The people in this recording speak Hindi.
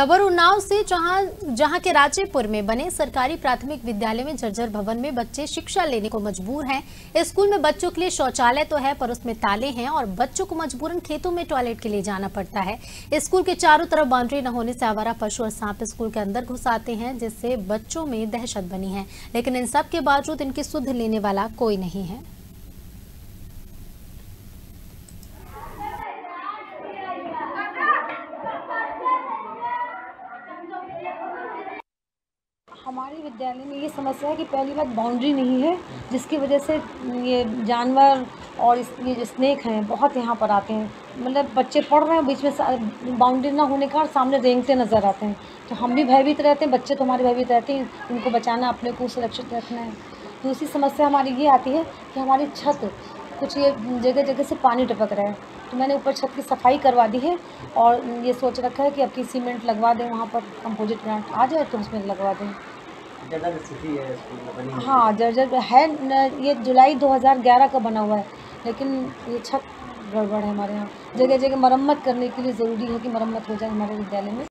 खबर उन्नाव से जहाँ जहाँ के राजेपुर में बने सरकारी प्राथमिक विद्यालय में जर्जर भवन में बच्चे शिक्षा लेने को मजबूर हैं। स्कूल में बच्चों के लिए शौचालय तो है, पर उसमें ताले हैं और बच्चों को मजबूरन खेतों में टॉयलेट के लिए जाना पड़ता है। स्कूल के चारों तरफ़ बाउंड्री न होने से आवारा पशु और सांप स्कूल के अंदर घुस आते हैं, जिससे बच्चों में दहशत बनी है। लेकिन इन सब के बावजूद इनकी सुध लेने वाला कोई नहीं है। हमारे विद्यालय में ये समस्या है कि पहली बात बाउंड्री नहीं है, जिसकी वजह से ये जानवर और इस, ये जो स्नेक हैं, बहुत यहाँ पर आते हैं। मतलब बच्चे पढ़ रहे हैं, बीच में बाउंड्री ना होने का सामने रेंगते नज़र आते हैं। तो हम भी भयभीत रहते हैं, बच्चे तो हमारे भयभीत रहते हैं, इनको बचाना, अपने को सुरक्षित रखना है। दूसरी समस्या हमारी ये आती है कि हमारी छत, कुछ ये जगह जगह से पानी टपक रहा है। तो मैंने ऊपर छत की सफ़ाई करवा दी है और ये सोच रखा है कि अब की सीमेंट लगवा दें, वहाँ पर कंपोजिट प्लांट आ जाए तो उसमें लगवा दें। है स्कूल में बनी हुई। हाँ जर्जर है ये जुलाई 2011 का बना हुआ है लेकिन ये छत गड़बड़ है हमारे यहाँ जगह जगह मरम्मत करने के लिए ज़रूरी है कि मरम्मत हो जाए हमारे विद्यालय में